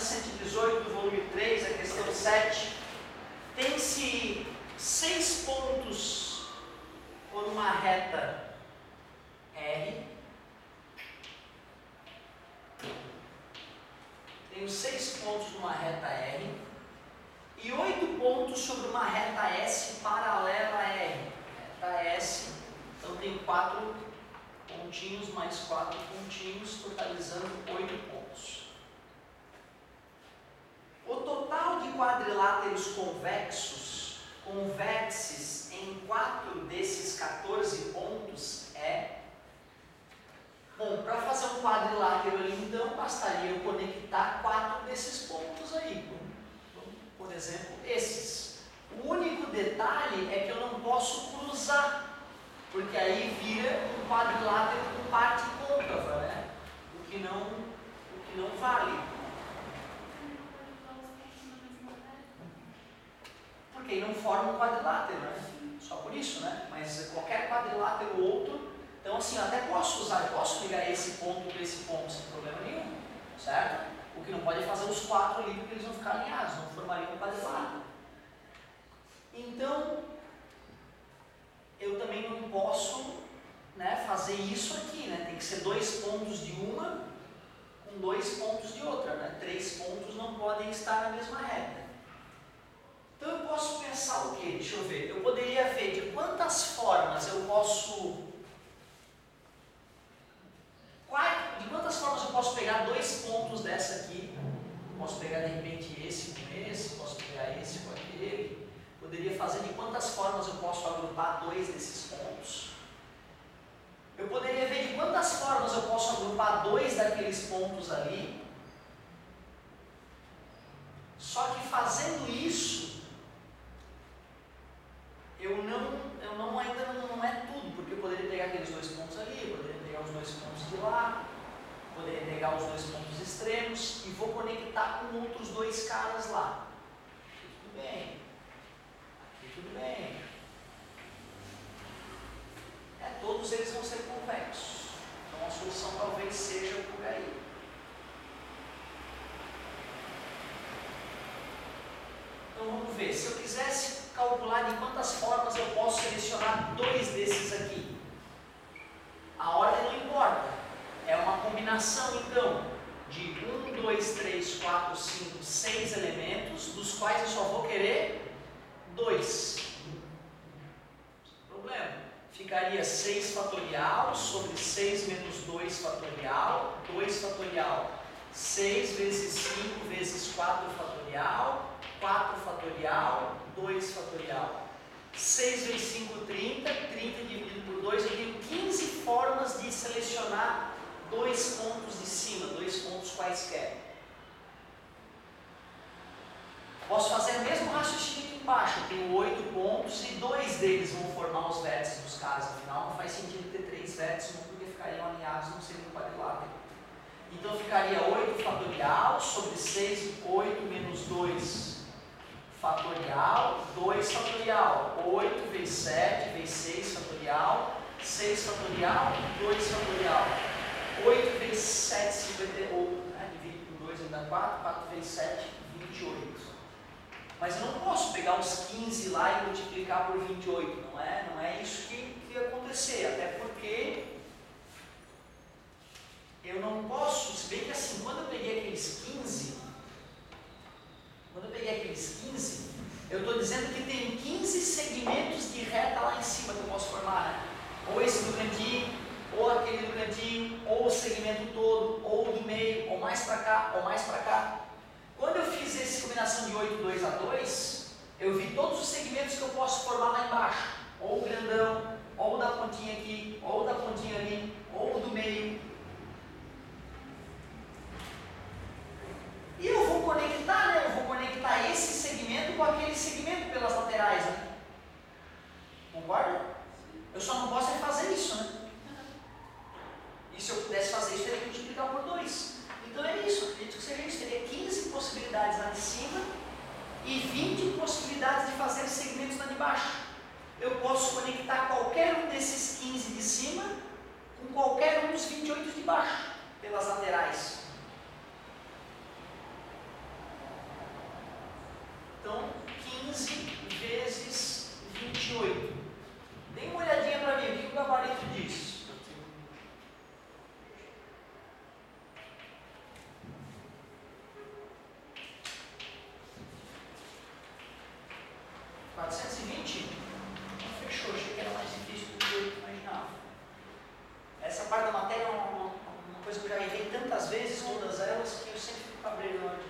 118 do volume 3, a questão 7, tem-se seis pontos por uma reta R. Tenho seis pontos numa reta R e oito pontos sobre uma reta S paralela a R. Reta S, então tem quatro pontinhos mais quatro pontinhos, totalizando oito pontos. O total de quadriláteros convexos vértices em quatro desses 14 pontos é. Bom, para fazer um quadrilátero ali, então, bastaria eu conectar quatro desses pontos aí. Por exemplo, esses. O único detalhe é que eu não posso cruzar porque aí vira um quadrilátero com parte côncava, né? O que não, o que não vale. Porque não forma um quadrilátero, né? Só por isso, né? Mas qualquer quadrilátero outro, então assim, eu até posso usar, eu posso ligar esse ponto com esse ponto sem problema nenhum, certo? O que não pode é fazer os quatro ali porque eles vão ficar alinhados, não formariam um quadrilátero. Então, eu também não posso né, fazer isso aqui, né? Tem que ser dois pontos de uma com dois pontos de outra, né? Três pontos não podem estar na mesma reta. Então eu posso pensar o quê? Deixa eu ver. Eu poderia ver de quantas formas eu posso de quantas formas eu posso pontos dessa aqui? Posso pegar de repente esse com esse, posso pegar esse com aquele, poderia fazer de quantas formas eu posso agrupar dois desses pontos. Eu poderia ver de quantas formas eu posso agrupar dois daqueles pontos ali. Só que fazendo isso, eu não, eu não ainda não, não é tudo, porque eu poderia pegar aqueles dois pontos ali, eu poderia pegar os dois pontos de lá, poderia pegar os dois pontos extremos e vou conectar com outros dois caras lá. Tudo bem tudo bem. É, todos eles vão ser convexos. Então a solução talvez seja por aí. Então vamos ver. Se eu quisesse calcular de quantas formas eu posso selecionar dois desses aqui, a ordem não importa. É uma combinação então de 1, 2, 3, 4, 5, 6 elementos, dos quais eu só vou querer 2. Problema. Ficaria 6 fatorial sobre 6 menos 2 fatorial, 2 fatorial. 6 vezes 5 vezes 4 fatorial, 4 fatorial, 2 fatorial. 6 vezes 5, 30, 30 dividido por 2, eu tenho 15 formas de selecionar dois pontos de cima, dois pontos quaisquer. Posso fazer o mesmo raciocínio aqui embaixo. Tenho oito pontos e dois deles vão formar os vértices dos caras. Afinal, não faz sentido ter três vértices, não porque ficariam alinhados, não seria um quadrilátero. Então ficaria 8 fatorial sobre 6, 8 menos 2 fatorial, 2 fatorial, 8 vezes 7 vezes 6 fatorial, 6 fatorial, 2 fatorial. 8 vezes 7, 58, né? dividido por 2 ainda 4, 4 vezes 7, 28. Mas eu não posso pegar os 15 lá e multiplicar por 28. Não é, não é isso que, que ia acontecer. Até porque eu não posso, se bem que assim, quando eu peguei aqueles 15, quando eu peguei aqueles 15, eu estou dizendo que tem 15 segmentos de reta lá em cima que eu posso formar. Né? Ou esse do cantinho, ou aquele do cantinho, ou o segmento todo, ou do meio, ou mais para cá, ou mais para cá. Quando eu fiz essa combinação de 8, 2 a 2, eu vi todos os segmentos que eu posso formar lá embaixo. Ou o grandão, ou da pontinha aqui, ou da pontinha ali, ou do meio. E eu vou conectar, né? Eu vou conectar esse segmento com aquele segmento pelas laterais, né? Concorda? Eu só não posso é fazer isso, né? E se eu pudesse fazer isso, teria que multiplicar por 2. Então é isso, acredito que seja isso. Teria 15 possibilidades lá de cima e 20 possibilidades de fazer segmentos lá de baixo. Eu posso conectar qualquer um desses 15 de cima com qualquer um dos 28 de baixo, pelas laterais. Então, fechou, achei que era mais difícil do que eu imaginava. Essa parte da matéria é uma, uma, uma coisa que eu já errei tantas vezes, todas elas, que eu sempre fico abrindo na hora de